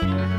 Bye.